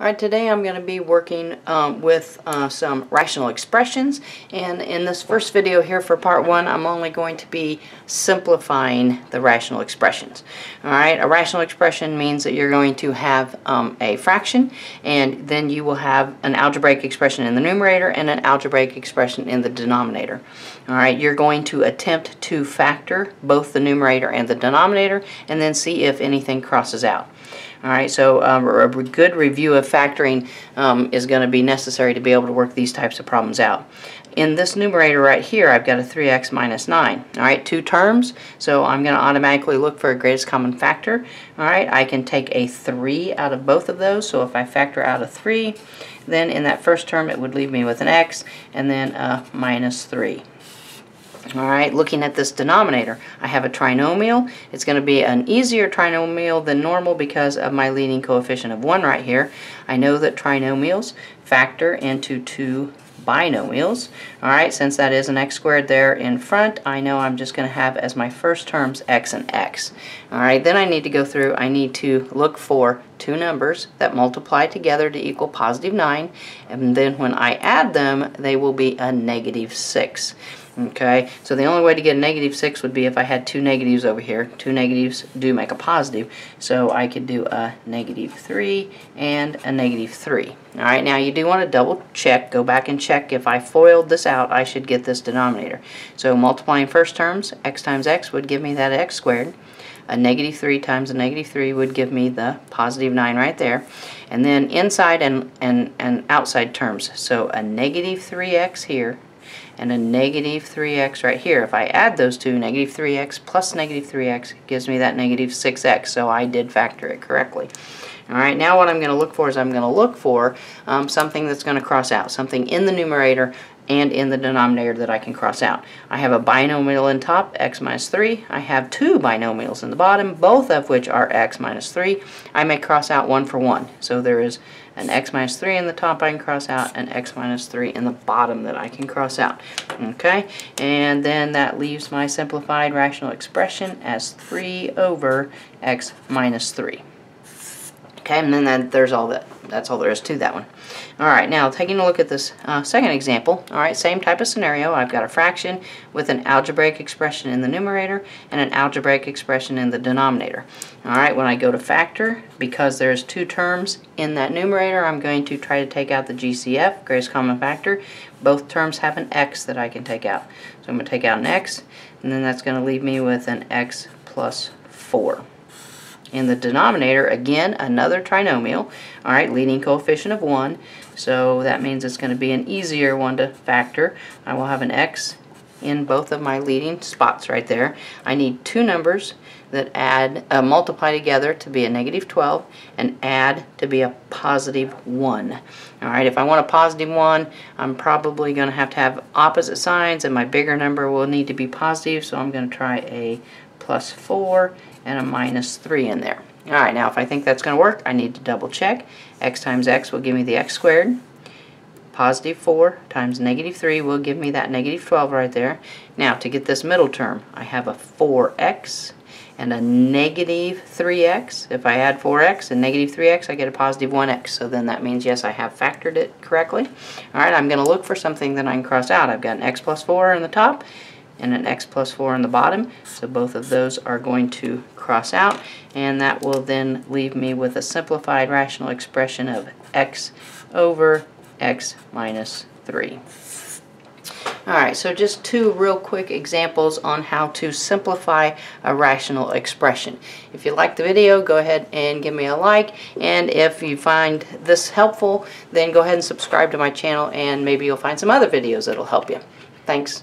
Alright, today I'm going to be working um, with uh, some rational expressions and in this first video here for part one I'm only going to be simplifying the rational expressions. Alright, a rational expression means that you're going to have um, a fraction and then you will have an algebraic expression in the numerator and an algebraic expression in the denominator. Alright, you're going to attempt to factor both the numerator and the denominator and then see if anything crosses out. Alright, so um, a good review of factoring um, is going to be necessary to be able to work these types of problems out. In this numerator right here, I've got a 3x minus 9. Alright, two terms, so I'm going to automatically look for a greatest common factor. Alright, I can take a 3 out of both of those, so if I factor out a 3, then in that first term it would leave me with an x, and then a minus 3. Alright, looking at this denominator, I have a trinomial. It's going to be an easier trinomial than normal because of my leading coefficient of 1 right here. I know that trinomials factor into two binomials. Alright, since that is an x squared there in front, I know I'm just going to have as my first terms x and x. Alright, then I need to go through, I need to look for two numbers that multiply together to equal positive 9, and then when I add them, they will be a negative 6. Okay, so the only way to get a negative 6 would be if I had two negatives over here. Two negatives do make a positive, so I could do a negative 3 and a negative 3. Alright, now you do want to double check, go back and check if I FOILed this out, I should get this denominator. So multiplying first terms, x times x would give me that x squared. A negative 3 times a negative 3 would give me the positive 9 right there. And then inside and, and, and outside terms. So a negative 3x here and a negative 3x right here. If I add those two, negative 3x plus negative 3x gives me that negative 6x, so I did factor it correctly. Alright, now what I'm going to look for is I'm going to look for um, something that's going to cross out, something in the numerator and in the denominator that I can cross out. I have a binomial in top, x minus 3. I have two binomials in the bottom, both of which are x minus 3. I may cross out one for one. So there is an x minus 3 in the top I can cross out, and x minus 3 in the bottom that I can cross out. Okay, and then that leaves my simplified rational expression as 3 over x minus 3. Okay, and then that, there's all that. That's all there is to that one. All right, now taking a look at this uh, second example. All right, same type of scenario. I've got a fraction with an algebraic expression in the numerator and an algebraic expression in the denominator. All right, when I go to factor, because there's two terms in that numerator, I'm going to try to take out the GCF, greatest common factor. Both terms have an x that I can take out. So I'm going to take out an x, and then that's going to leave me with an x plus 4. In the denominator, again, another trinomial, all right, leading coefficient of 1. So that means it's going to be an easier one to factor. I will have an x in both of my leading spots right there. I need two numbers that add, uh, multiply together to be a negative 12 and add to be a positive 1. Alright, if I want a positive 1, I'm probably going to have to have opposite signs and my bigger number will need to be positive, so I'm going to try a plus 4 and a minus 3 in there. Alright, now if I think that's going to work, I need to double check. x times x will give me the x squared. Positive 4 times negative 3 will give me that negative 12 right there. Now, to get this middle term, I have a 4x and a negative 3x. If I add 4x and negative 3x, I get a positive 1x. So then that means, yes, I have factored it correctly. All right, I'm going to look for something that I can cross out. I've got an x plus 4 in the top and an x plus 4 on the bottom. So both of those are going to cross out, and that will then leave me with a simplified rational expression of x over x minus 3. Alright, so just two real quick examples on how to simplify a rational expression. If you like the video, go ahead and give me a like, and if you find this helpful, then go ahead and subscribe to my channel, and maybe you'll find some other videos that'll help you. Thanks.